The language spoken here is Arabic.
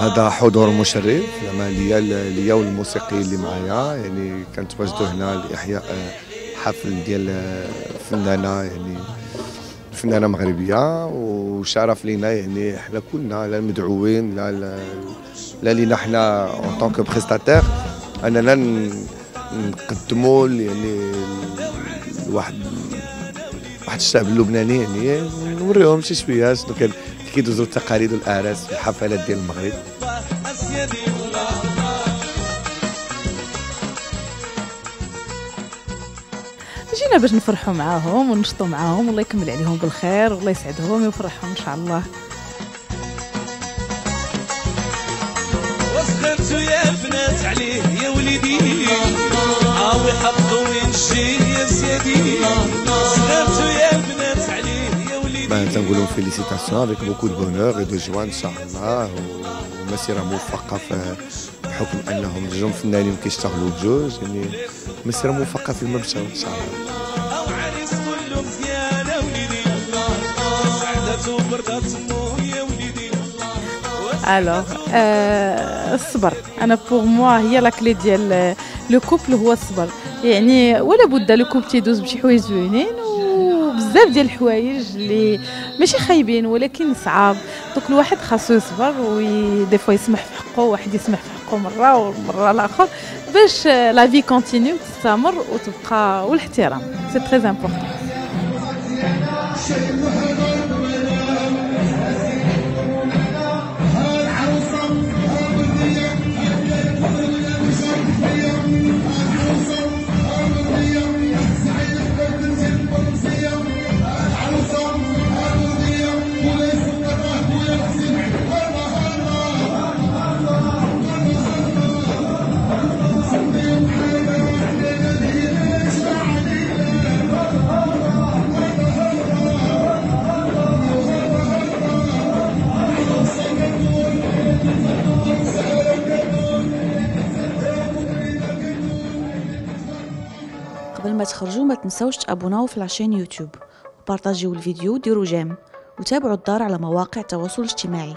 هذا حضور مشرف لما ليا ليا والموسيقي اللي معايا يعني كنتواجدوا هنا لإحياء حفل ديال فنانة يعني فنانه مغربية وشرف لينا يعني حنا كلنا لا المدعوين لا لا لينا حنا en tant que prestataires أننا نقدموا يعني واحد واحد الشعب اللبناني يعني نوريهم شي شوية. شنو كان كيدوزوا التقاليد والاعراس في الحفلات ديال المغرب. جينا باش نفرحوا معاهم ونشطوا معاهم والله يكمل عليهم بالخير والله يسعدهم ويفرحهم إن شاء الله. وصغرتو يا بنات عليه يا وليدي. عاوي حطوا وين يا سيدي. صغرتو يا بنات عليه يا وليدي. تنقولوا félicitations avec beaucoup de bonheur et de joie ان شاء الله ومسيره موفقه في بحكم أنهم جوج فنانين كيشتغلوا بجوج يعني مسيرة موفقة في الممشى إن شاء الله. alors الصبر أنا pour moi هي la clé ديال le couple هو الصبر يعني ولا بد le couple تيدوز بشي حوايج زوينين وبزاف ديال الحوايج اللي ماشي خايبين ولكن صعاب. donc الواحد خاصو يصبر و des fois يسمح في حقه واحد يسمح في حقه. مره ومره الاخر باش لا في كونتينيو تستمر وتبقى والاحترام سي تري امبورطون قبل ما تخرجوا ما تنسوش تابوناو في la chaîne YouTube. وبارطاجيو الفيديو وديروا j'aime. وتابعوا الدار على مواقع التواصل الاجتماعي.